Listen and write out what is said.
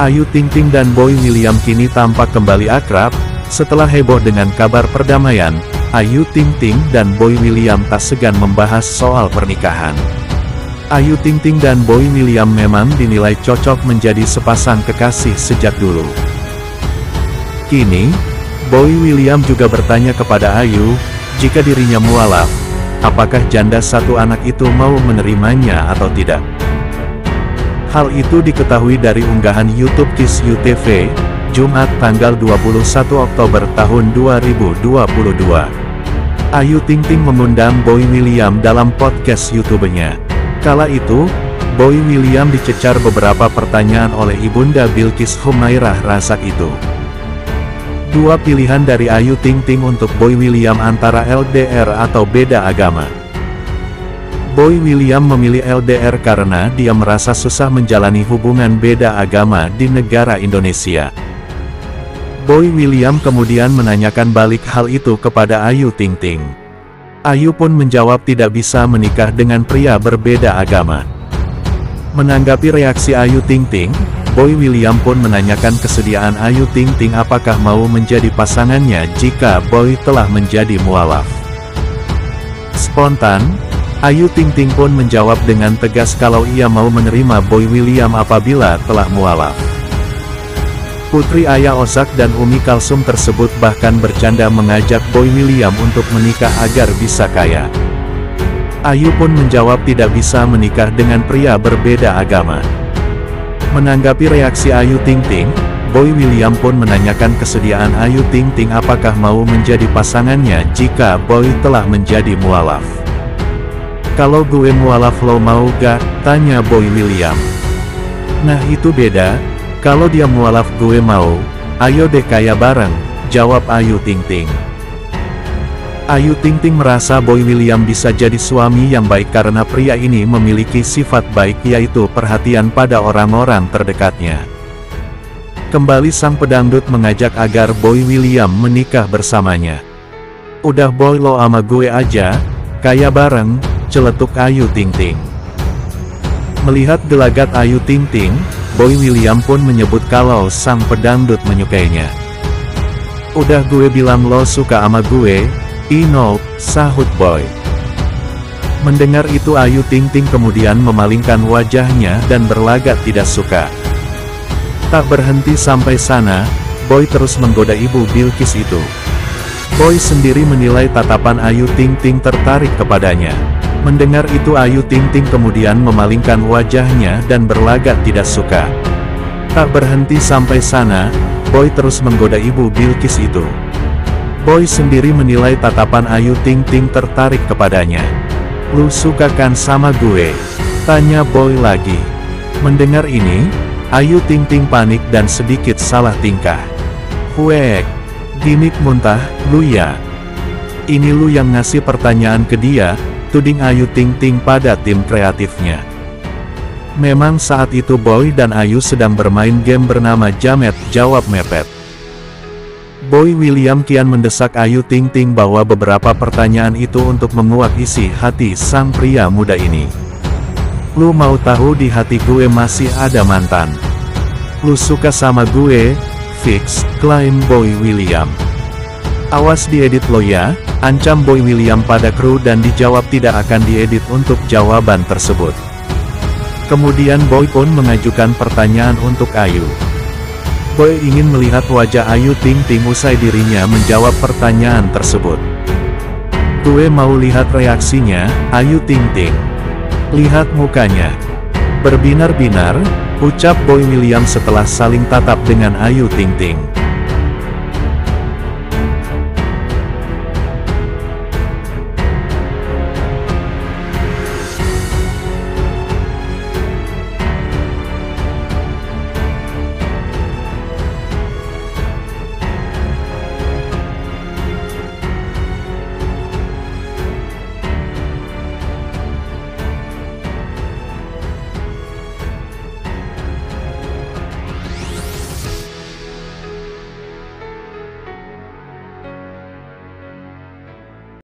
Ayu Ting Ting dan Boy William kini tampak kembali akrab, setelah heboh dengan kabar perdamaian, Ayu Ting Ting dan Boy William tak segan membahas soal pernikahan. Ayu Ting Ting dan Boy William memang dinilai cocok menjadi sepasang kekasih sejak dulu. Kini, Boy William juga bertanya kepada Ayu, jika dirinya mualaf, apakah janda satu anak itu mau menerimanya atau tidak. Hal itu diketahui dari unggahan YouTube Kiss TV, Jumat tanggal 21 Oktober tahun 2022. Ayu Ting Ting mengundang Boy William dalam podcast YouTube-nya. Kala itu, Boy William dicecar beberapa pertanyaan oleh Ibunda Bilkis Humairah Rasak itu. Dua pilihan dari Ayu Ting Ting untuk Boy William antara LDR atau beda agama. Boy William memilih LDR karena dia merasa susah menjalani hubungan beda agama di negara Indonesia. Boy William kemudian menanyakan balik hal itu kepada Ayu Ting Ting. Ayu pun menjawab tidak bisa menikah dengan pria berbeda agama. Menanggapi reaksi Ayu Ting Ting, Boy William pun menanyakan kesediaan Ayu Ting Ting apakah mau menjadi pasangannya jika Boy telah menjadi mualaf. Spontan, Ayu Ting Ting pun menjawab dengan tegas kalau ia mau menerima Boy William apabila telah mualaf. Putri Ayah Osak dan Umi Kalsum tersebut bahkan bercanda mengajak Boy William untuk menikah agar bisa kaya. Ayu pun menjawab tidak bisa menikah dengan pria berbeda agama. Menanggapi reaksi Ayu Ting Ting, Boy William pun menanyakan kesediaan Ayu Ting Ting apakah mau menjadi pasangannya jika Boy telah menjadi mualaf. Kalau gue mualaf lo mau gak? Tanya Boy William. Nah itu beda, kalau dia mualaf gue mau, ayo deh kaya bareng, jawab Ayu Ting Ting. Ayu Ting Ting merasa Boy William bisa jadi suami yang baik karena pria ini memiliki sifat baik yaitu perhatian pada orang-orang terdekatnya. Kembali sang pedangdut mengajak agar Boy William menikah bersamanya. Udah boy lo ama gue aja, kaya bareng, celetuk Ayu Ting Ting. Melihat gelagat Ayu Ting Ting, Boy William pun menyebut kalau sang pedangdut menyukainya. Udah gue bilang lo suka sama gue, Ino, sahut Boy. Mendengar itu Ayu Ting Ting kemudian memalingkan wajahnya dan berlagak tidak suka. Tak berhenti sampai sana, Boy terus menggoda ibu Bilkis itu. Boy sendiri menilai tatapan Ayu Ting Ting tertarik kepadanya. Mendengar itu Ayu Ting Ting kemudian memalingkan wajahnya dan berlagak tidak suka. Tak berhenti sampai sana, Boy terus menggoda ibu Bilkis itu. Boy sendiri menilai tatapan Ayu Ting Ting tertarik kepadanya. Lu suka kan sama gue? Tanya Boy lagi. Mendengar ini, Ayu Ting Ting panik dan sedikit salah tingkah. Huek, gimik muntah, lu ya. Ini lu yang ngasih pertanyaan ke dia, tuding Ayu Ting Ting pada tim kreatifnya. Memang saat itu Boy dan Ayu sedang bermain game bernama Jamet Jawab Mepet. Boy William kian mendesak Ayu Ting Ting bahwa beberapa pertanyaan itu untuk menguak isi hati sang pria muda ini. Lu mau tahu di hati gue masih ada mantan. Lu suka sama gue, fix, klaim Boy William. Awas diedit lo ya, ancam Boy William pada kru dan dijawab tidak akan diedit untuk jawaban tersebut. Kemudian Boy pun mengajukan pertanyaan untuk Ayu. Boy ingin melihat wajah Ayu Ting Ting usai dirinya menjawab pertanyaan tersebut. Gue mau lihat reaksinya, Ayu Ting Ting. Lihat mukanya. Berbinar-binar, ucap Boy William setelah saling tatap dengan Ayu Ting Ting.